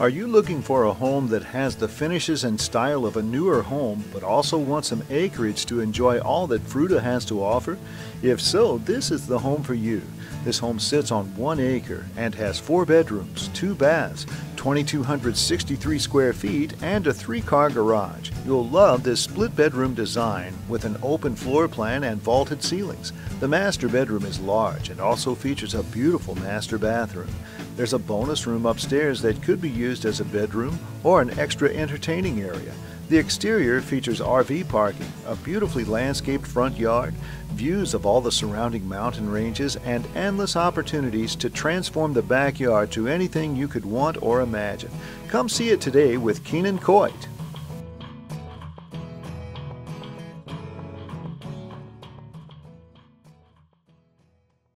Are you looking for a home that has the finishes and style of a newer home, but also want some acreage to enjoy all that Fruita has to offer? If so, this is the home for you. This home sits on one acre and has four bedrooms, two baths, 2,263 square feet, and a three car garage. You'll love this split bedroom design with an open floor plan and vaulted ceilings. The master bedroom is large and also features a beautiful master bathroom. There's a bonus room upstairs that could be used as a bedroom or an extra entertaining area. The exterior features RV parking, a beautifully landscaped front yard, views of all the surrounding mountain ranges, and endless opportunities to transform the backyard to anything you could want or imagine. Come see it today with Keenan Coit.